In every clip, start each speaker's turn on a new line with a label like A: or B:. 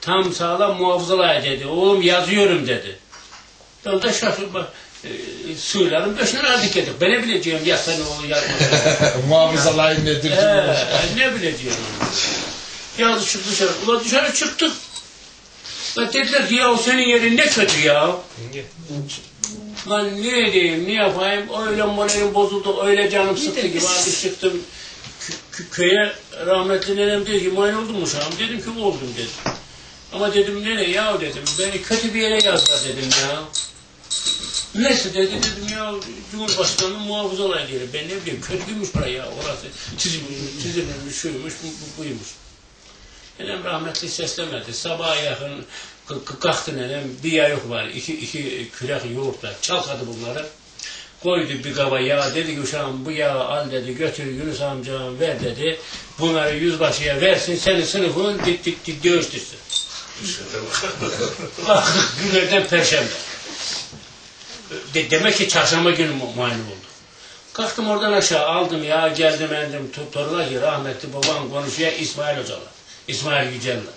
A: tam sağlam muhafızalaya dedi. Oğlum yazıyorum dedi. Ben de şaşırdım. bak, E, sığırların başına aldık dedik. Ben ne bileceğim yazsa ne olur yazmasa.
B: Muhafıza layın nedir?
A: Ee, ne bileceğim. Yazı çıktı dışarı. Ulan dışarı çıktık. Ve dediler ki ya senin yerin ne kötü ya. Lan ne edeyim, ne yapayım, öyle moralim bozuldu, öyle canım sıktı gibi hadi çıktım kö- kö- köye rahmetli nenem dedi ki muayene oldun mu şahım? Dedim ki oldum dedim. Ama dedim nene ya dedim, beni kötü bir yere yazdılar dedim ya. Neyse dedi dedim ya Cumhurbaşkanı muhafız olay diyelim. Ben ne bileyim kötüymüş buraya ya orası çizilmiş, çizilmiş, şuymuş, bu, bu, buymuş. Nenem rahmetli seslemedi. Sabaha yakın kalktı nenem. Bir yayık var. iki, iki külek yoğurt var. Çalkadı bunları. Koydu bir kaba yağ. Dedi ki uşağım bu yağı al dedi. Götür Yunus amcama ver dedi. Bunları yüzbaşıya versin. Senin sınıfın dik dik dik dövüştürsün. Bak günlerden perşembe. De, demek ki çarşamba günü mu- muayene oldu. Kalktım oradan aşağı aldım ya geldim endim tutturlar ki rahmetli babam konuşuyor İsmail Hoca'la. İsmail Yücel'le.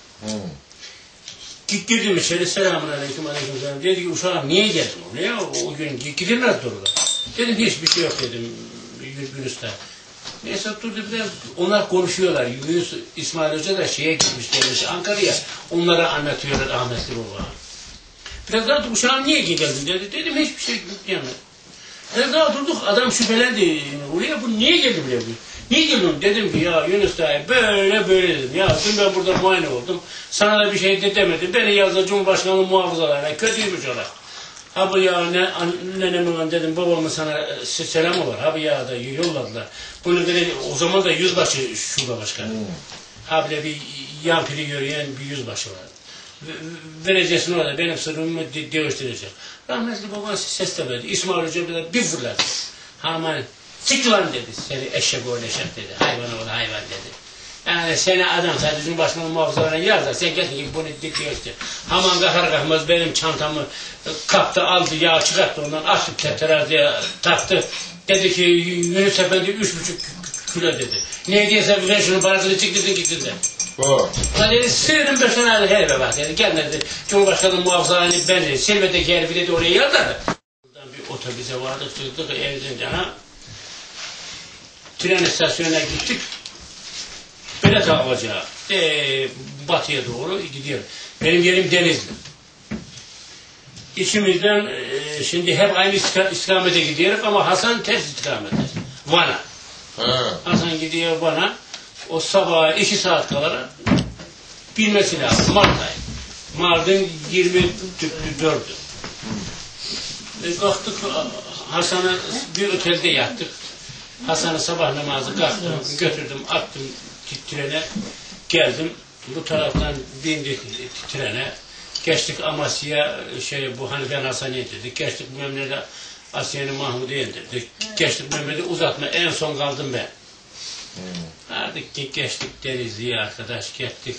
A: Git girdim içeri selamun aleyküm aleyküm selam. Dedi ki uşağım niye geldin oraya? O, o gün gidilmez orada. Dedim hiçbir şey yok dedim Yun- Yunus'ta. Neyse durdu biraz onlar konuşuyorlar. Yunus İsmail Hoca da şeye gitmiş gelmiş Ankara'ya. Onlara anlatıyorlar rahmetli baba. Biraz daha uşağım niye geldin dedi. Dedim hiçbir şey gitmeyemem. Biraz daha durduk adam şüphelendi. Oraya bu niye geldi buraya bu? Niye geldin? Dedim ki ya Yunus dayı böyle böyle dedim. Ya dün ben burada muayene oldum. Sana da bir şey de demedim. Beni yazdı Cumhurbaşkanı muhafızalarına. Kötüymüş ola. Ha bu ya ne, an, nenemin dedim babamın sana e, se- selamı var. Ha bu ya da yolladılar. Bunu dedi o zaman da yüzbaşı şube başkanı. Ha bile bir yan piri yürüyen bir yüzbaşı var. Vereceksin orada benim sırrımı de- değiştirecek. Rahmetli baban seslemedi. İsmail Hoca bir de bir fırladı. Hemen çık lan dedi. Seni eşek oğlu eşek dedi. Hayvan oğlu hayvan dedi. Yani seni adam sadece Cumhurbaşkanı muhafızlarına yazar. Sen gel ki bunu dikliyorsun. Hemen kahar kalkmaz benim çantamı e, kaptı aldı yağ çıkarttı ondan te- teraziye taktı. Dedi ki Yunus Efendi üç buçuk kilo dedi. Ne diyese sen şunun parasını çıktırdın gittin de.
B: Bu.
A: Ha dedi sığırın başına aldı herife bak dedi. Gel dedi Cumhurbaşkanı muhafızlarını ben dedi. Silme'deki herifi dedi oraya yazardı. Buradan bir otobüse vardık çıktık evden cana. Tren istasyonuna gittik. Bilet alacağı. Ee, batıya doğru gidiyor. Benim yerim Denizli. İçimizden e, şimdi hep aynı istika- istikamete gidiyoruz ama Hasan ters istikamete. Van'a.
B: Ha.
A: Hasan gidiyor bana. O sabah iki saat kala bilmesi lazım. Mart ayı. Mart'ın 24'ü. E, kalktık Hasan'ı bir otelde yattık. Hasan'ı sabah namazı kalktım, götürdüm, attım trene, geldim. Bu taraftan bindik trene. Geçtik Amasya'ya, şey, bu hani ben Hasan'ı indirdik. Geçtik Mehmet'e Asya'nın Mahmud'u indirdik. Geçtik Mehmet'i uzatma, en son kaldım ben. Artık ge- geçtik Denizli'ye arkadaş, gittik.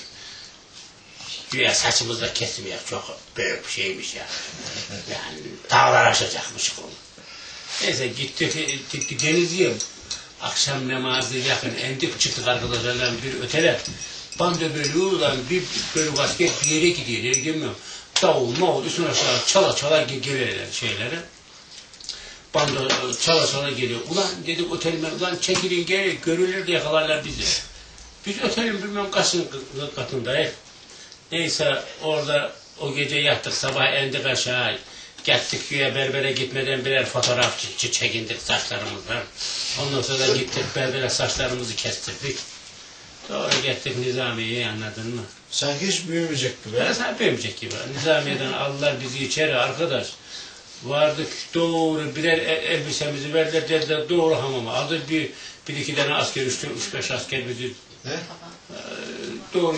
A: Güya saçımızda kesim ya, çok büyük bir şeymiş ya. Yani dağlar aşacakmış konu. Neyse gittik, gittik Denizli'ye. Akşam namazı yakın endik çıktık arkadaşlarla bir ötele. Banda bölüyorlar bir bölük asker bir yere gidiyor, nereye gelmiyorum. Davul, mavul, üstüne aşağı çala çala ge- geliyorlar şeylere. Banda e, çala çala geliyor. Ulan dedik otelime, ulan çekilin gel, görülür de yakalarlar bizi. Biz otelin bilmem kaçın katındayız. Neyse orada o gece yattık sabah endik aşağı. Gittik güya berbere gitmeden birer fotoğraf çekindik saçlarımızdan. Ondan sonra gittik berbere saçlarımızı kestirdik. Sonra gittik Nizamiye'yi anladın mı?
B: Sanki hiç büyümeyecek gibi.
A: Ben sana büyümeyecek gibi. Nizamiye'den aldılar bizi içeri arkadaş. Vardık doğru birer el- elbisemizi verdiler dediler doğru hamama. Aldı bir, bir iki tane asker, üç, üç beş asker bizi
B: Ne?
A: doğru